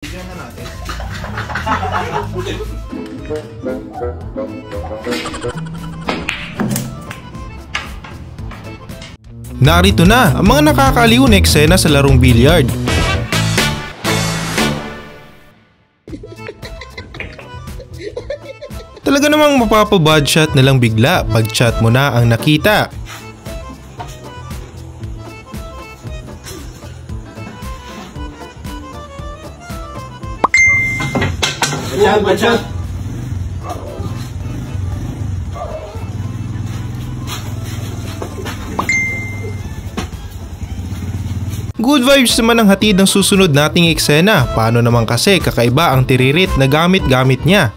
Bigyan na natin. Narito na ang mga nakakaaliw na eksena sa larong billiard. Talaga namang mapapabad shot na lang bigla pag chat mo na ang nakita. Bachag, bachag. Good vibes naman ang hatid ng susunod nating eksena. Paano naman kasi kakaiba ang tiririt na gamit-gamit niya.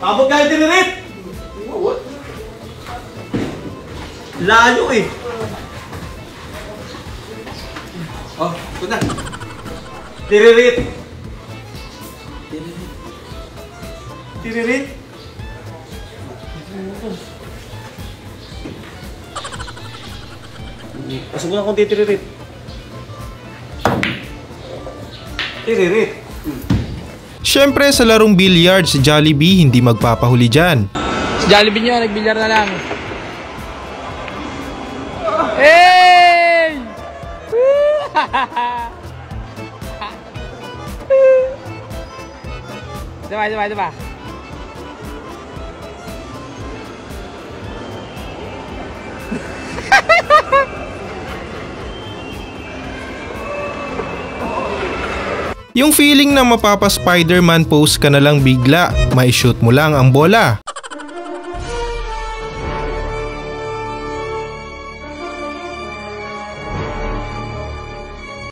Abot kayo tinirit! Layo eh. Oh, ito na. Tiririt. Tiririt. Pasubukan kong titiririt. Tiririt. Siyempre sa larong billiard si Jollibee hindi magpapahuli dyan. Si Jollibee nyo, nagbilyar na lang. Hey! diba, diba, diba? Yung feeling na mapapa Spider-Man pose ka na lang bigla, may shoot mo lang ang bola.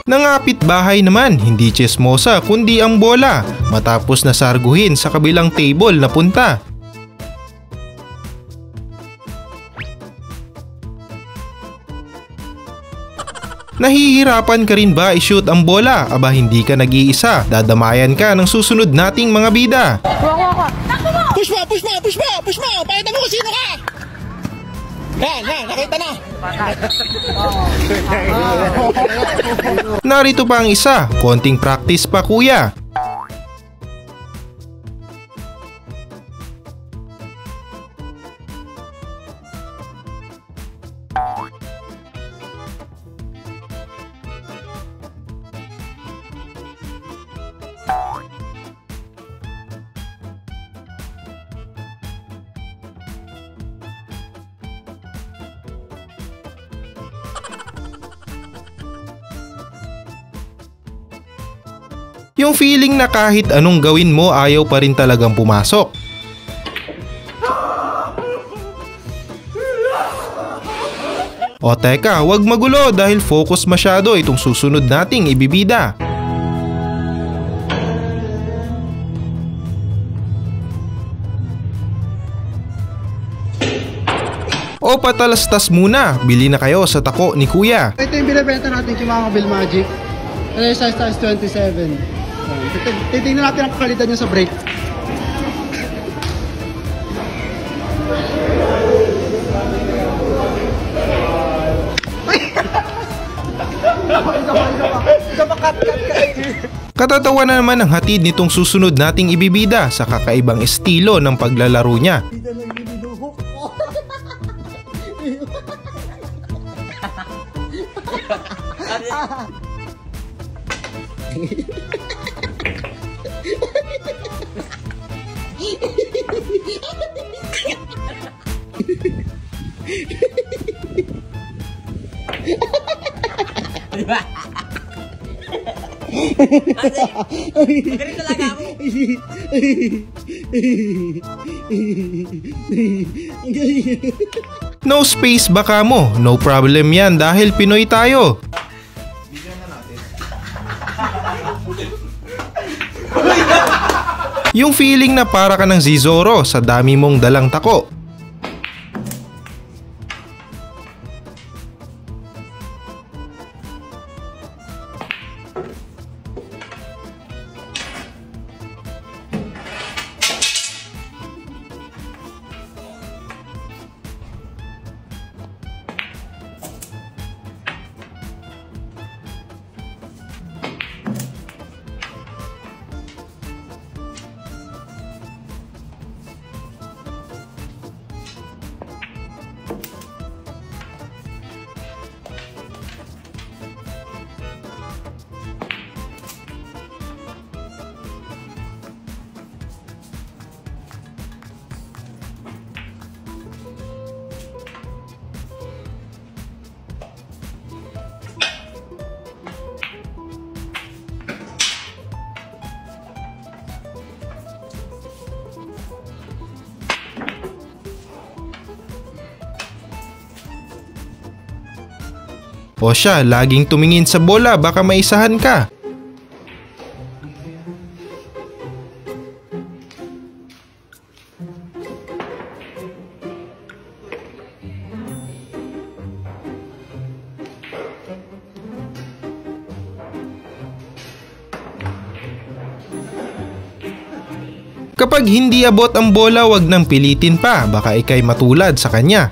Nangapit bahay naman, hindi chismosa kundi ang bola matapos na sarguhin sa kabilang table na punta. Nahihirapan ka rin ba i-shoot ang bola? Aba hindi ka nag-iisa. Dadamayan ka ng susunod nating mga bida. Push mo, push mo, push mo, push mo. Pakita mo sino ka. Yan, yan, nakita na. Narito pa ang isa, konting practice pa kuya. Yung feeling na kahit anong gawin mo ayaw pa rin talagang pumasok. O teka, wag magulo dahil focus masyado itong susunod nating ibibida. O patalastas muna, bili na kayo sa tako ni kuya. Ito yung binibenta natin kay mga Bill Magic. Ito yung size 27. Titingnan natin ang kalidad niya sa brake. Katatawa na naman ang hatid nitong susunod nating ibibida sa kakaibang estilo ng paglalaro niya. No space baka mo, no problem yan dahil Pinoy tayo. Yung feeling na para ka ng Zizoro sa dami mong dalang tako. O siya, laging tumingin sa bola baka maisahan ka. Kapag hindi abot ang bola, wag nang pilitin pa, baka ikay matulad sa kanya.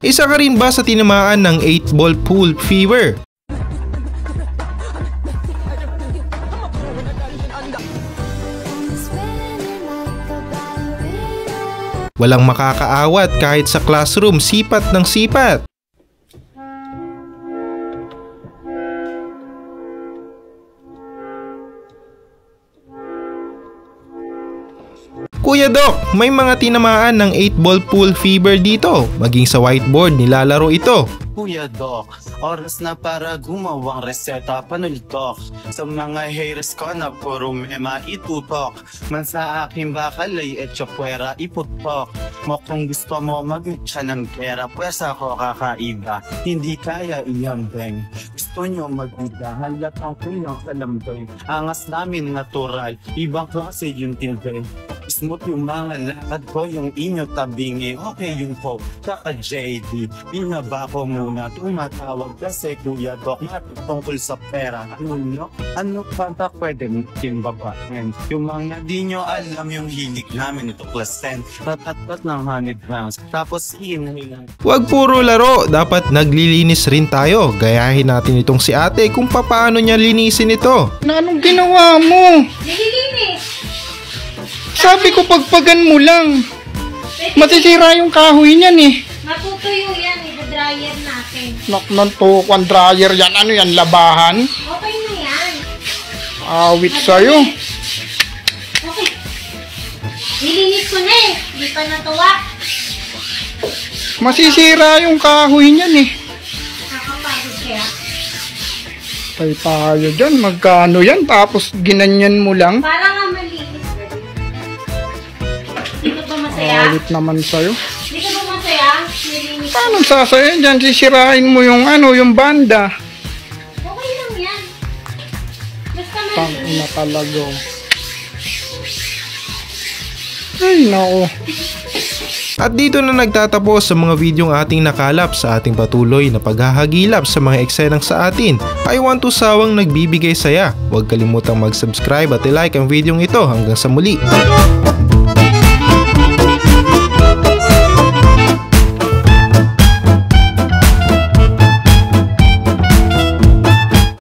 Isa ka rin ba sa tinamaan ng 8 ball pool fever? Walang makakaawat kahit sa classroom, sipat ng sipat. Kuya Doc, may mga tinamaan ng 8 ball pool fever dito. Maging sa whiteboard nilalaro ito. Kuya Doc, oras na para gumawang reseta panulitok Sa mga haters ko na puro mema itutok Man sa aking bakal ay etso puwera iputok Mo gusto mo magmutya ng pera Pwesa ko kakaiba, hindi kaya iyambeng Gusto nyo magbida, halat ang kunyang salamdoy Angas namin natural, ibang klase yung tilde Smooth yung mga lakad ko, yung inyo tabingi Okay yung po, tsaka JD Binaba ko muna, tumatawag kasi Kuya Doc Tungkol sa pera, ano nyo? Ano pa ba pwede mong babaen? Yung mga di nyo alam yung hilig namin ito class 10 Tatatat ng 100 rounds Tapos hinahilang Huwag puro laro, dapat naglilinis rin tayo. Gayahin natin itong si ate kung paano niya linisin ito. Na anong ginawa mo? Nililinis. Sabi ko pagpagan mo lang. Masisira yung kahoy niyan eh. Matutuyo yan, i-dryer natin. Nak ng tukwan dryer yan. Ano yan, labahan? Okay na yan. Awit sa'yo. Okay. Nilinis ko na eh. Hindi pa natuwa. Masisira yung kahoy niyan eh. Nakakapagod kaya. Tay tayo dyan, magkano yan? Tapos ginanyan mo lang. Para nga Awit naman sa'yo. Hindi ka ba masaya? Paano sasaya dyan? Sisirain mo yung ano, yung banda. Okay lang yan. Basta Tang malinis. ina talaga. Ay, nako. At dito na nagtatapos sa mga videong ating nakalap sa ating patuloy na paghahagilap sa mga eksenang sa atin. I want to sawang nagbibigay saya. Huwag kalimutang mag-subscribe at i-like ang videong ito hanggang sa muli.